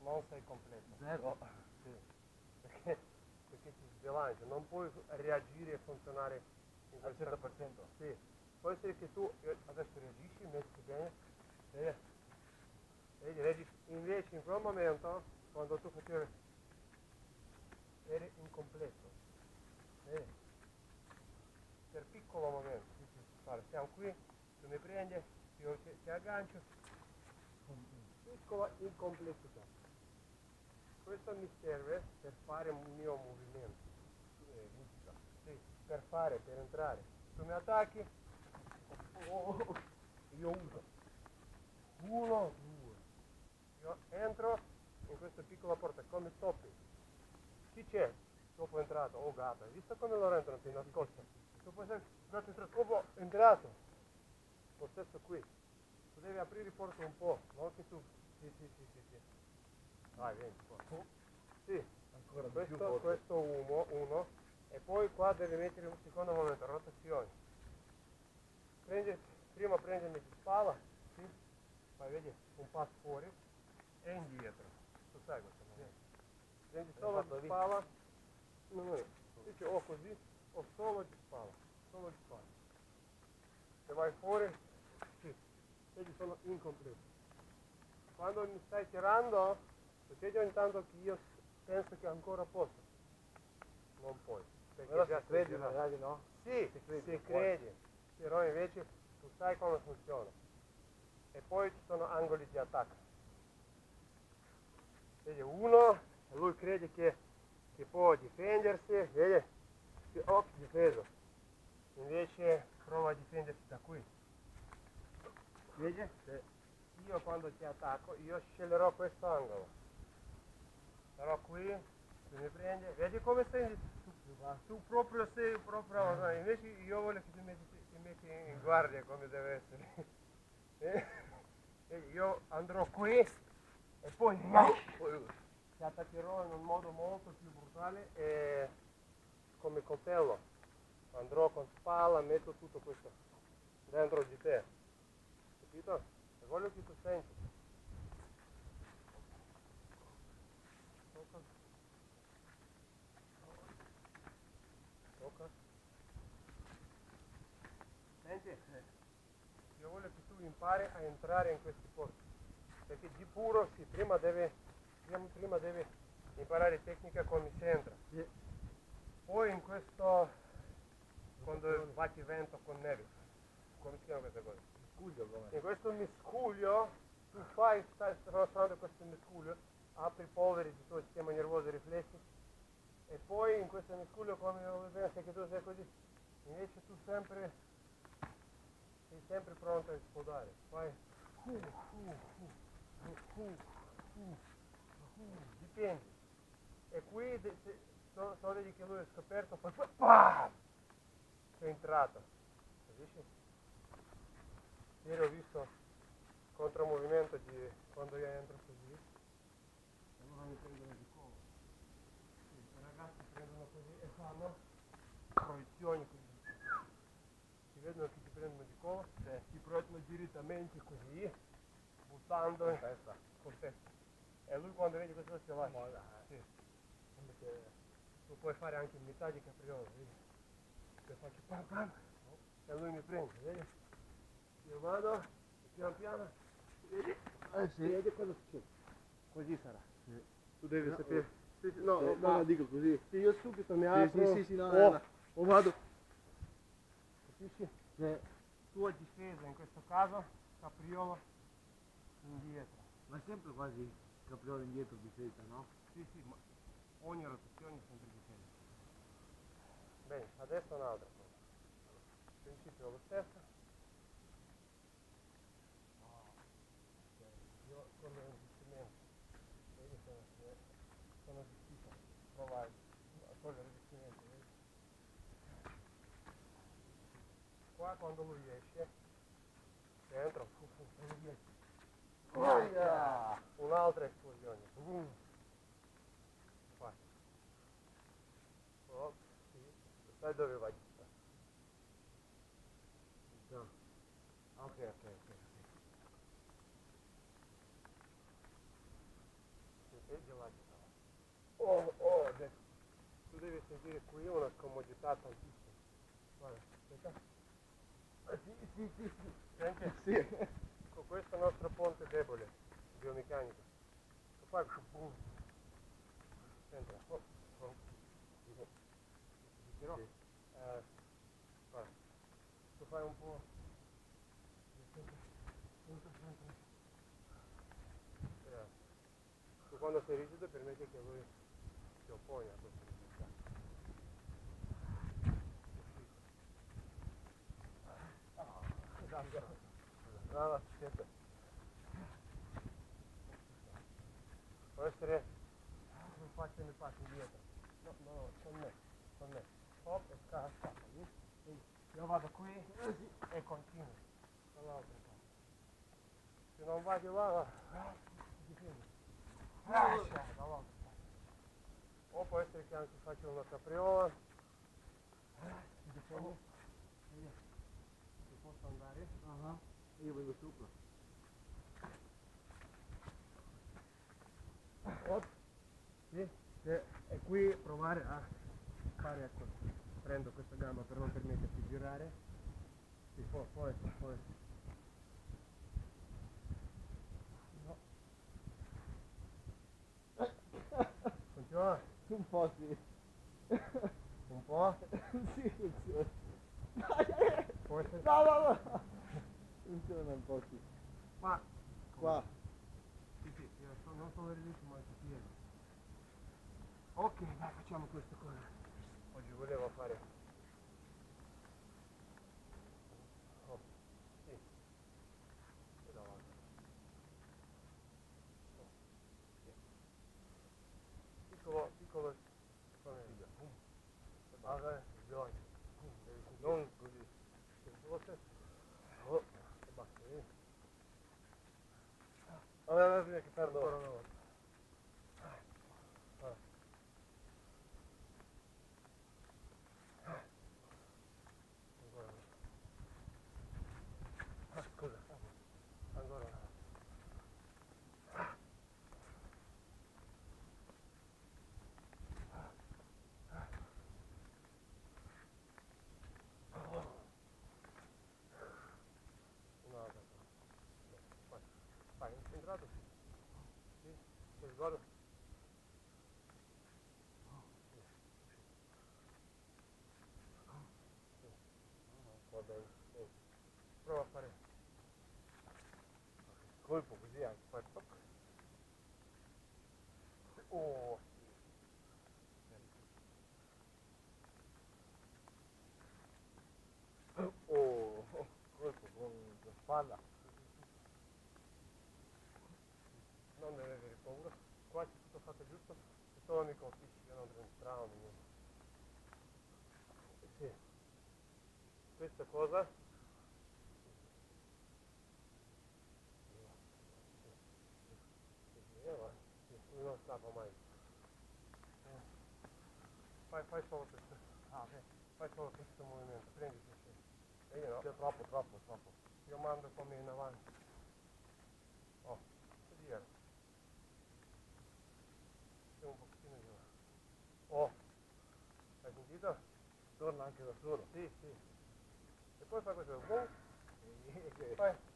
non sei completo. Zero. Sì. Perché, perché ti sbilanci, non puoi reagire e funzionare in Al questa 100%. Sì. Può essere che tu eh, adesso reagisci, metti bene, vedi, vedi, reagisci. Invece in quel momento, quando tu facevi, eri incompleto. Vedi? Per piccolo momento, tu siamo qui, tu mi prendi, io ti, ti aggancio, piccola incompletità. Questo mi serve per fare il mio movimento. Eh. Sì, per fare, per entrare. Tu mi attacchi, oh, io uso. Uno, due. Io entro in questa piccola porta, come stoppi. Chi c'è? Dopo entrato, oh gatta, hai visto come loro entrano? Ti nascosto. Dopo è entrato, dopo entrato. Lo stesso qui. Tu devi aprire porto un po', non che tu... Sì, sì, sì, sì, sì. Vai, vieni qua. Sì, Ancora di più questo, questo uno, uno, e poi qua devi mettere un secondo momento, rotazione. Prendi, prima prendimi di spalla, sì, poi vedi un passo fuori e indietro. Tu sai questo momento. Prendi solo di spalla, no, no, dici o così o solo di spalla, solo di spalla. Se vai fuori, vedi sono incompleto. Quando mi stai tirando, succede ogni tanto che io penso che ancora posso. Non puoi. Perché Però già se credi magari no? Sì, se credi, se credi, però invece tu sai come funziona. E poi ci sono angoli di attacco. Vedi, uno, lui crede che, che può difendersi, vedi, oh, difeso. Invece prova a difendersi da qui. Vedi? Se io quando ti attacco, io sceglierò questo angolo. Però qui, tu mi prendi, vedi come sei, tu, proprio sei proprio, invece io voglio che ti metti, ti metti in guardia come deve essere. Eh? Vedi, io andrò qui e poi, poi ti attaccherò in un modo molto più brutale e come coltello. Andrò con spalla, metto tutto questo dentro di te. E voglio che tu senti. Tocca. Tocca. Senti, eh, io voglio che tu impari a entrare in questi posti. Perché di puro sì, prima deve, prima, prima deve imparare tecnica come si entra. Poi in questo, quando batti vento con neve, come si chiama questa cosa? Scuglio come? In questo miscuglio, tu fai, stai traversando questo miscuglio, apri polveri del tuo sistema nervoso e riflessi, e poi in questo miscuglio, come pensi che tu sei così, invece tu sempre, sei sempre pronto a esplodere. Fai, dipende. E qui, de- se, so, so vedi che lui è scoperto, poi, sei entrato. Capisci? Ieri ho visto contromovimento di quando io entro così allora mi prendono di collo. Sì, I ragazzi prendono così e fanno proiezioni così. Si vedono che ti prendono di collo, ti proiettano direttamente così, buttando in testa, con testa. E lui quando vede questo si lascia. Sì. Invece lo puoi fare anche in metà di capriola, vedi? Che faccio pam pam e lui mi prende, vedi? Io vado, pian piano, vedi? Eh sì. Vedi cosa succede? Così sarà. Sì. Tu devi No, sapere. Sì, sì, no, Sì, no, no, ma no, dico così. se io subito mi Sì, apro, sì, sì, sì, no, o, no, no. o vado, capisci? Cioè, Tua difesa in questo caso, capriolo indietro. ma sempre quasi capriola indietro difesa, no? Sì, sì, ma ogni rotazione è sempre difesa. Bene, adesso un'altra cosa. Il principio è lo stesso. Qua quando lui esce, dentro, fu, fu, e lui esce. Aia! Un'altra esplosione. Boom. Vai. Oh, sì. Sai dove vai? No. Ok, ok, ok. Oh, oh, adesso. Tu devi sentire qui una scomodità tantissima. Guarda, aspetta. Sì, sì, sì. Senti? Sì. Con questo nostro ponte debole, biomeccanico. Tu fai boom. Senti, oh, oh. Sì. Eh, guarda, fai un po'. Quando sei rigido permetti che lui si oppone a questa No, no, aspetta. Può essere un passo e un passo indietro. No, no, no, con me, con me. Hop e scala, scala. Lì, lì. Io vado qui e continuo dall'altra parte. Se non vai di là, va. ti fermi. Lascia dall'altra parte. O può essere che anche faccio una capriola. Ti difendi. Vedi? Ti posso andare? Ah, Io vengo sopra. Op. Sì. E qui provare a fare ecco. Prendo questa gamba per non permetterti di girare. Sì, può, può può. No. Funziona? Un po' sì. Un po'? sì, funziona. No, no, no. Funziona un po' sì. Ma Qua. Sì, sì, io so- non sono bellissimo anche pieno. Ok, dai, facciamo questa cosa. Oggi volevo fare. Oh, sì. E davanti. Oh, sì. Piccolo, piccolo. come boom. E basta. Ah, bisogna. Boom, devi sentire. Non così. Se fosse. Oh, e basta, vedi? Vabbè, vabbè, che perdo. はいこれとおおおおこれここファンだなんでねえこんぐらいこうやってちょっとさてずっとそうにこう意識がなんでもつらんのに Questa cosa lui non scappa mai. Eh. Fai, fai solo questo. Ah, ok. Fai solo questo movimento. Prendi questo. E io no. C'è troppo, troppo, troppo. Io mando come in avanti. Oh, così era. C'è un pochettino di là. Oh, hai sentito? Torna anche da solo. Sì, sì. E poi fai questo. Boom. Ok.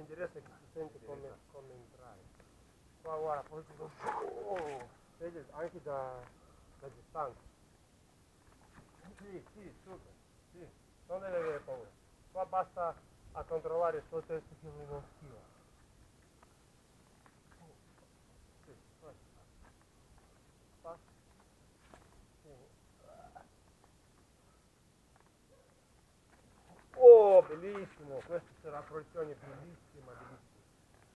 Interessa che si sente come, come entrare. Qua guarda, poi ti do- oh, anche da, da distanza. Sì, sì, super. Sì, non deve avere paura. Qua basta a controllare il suo testo che lui non. Oh, bellissimo! Questa sarà una proiezione bellissima.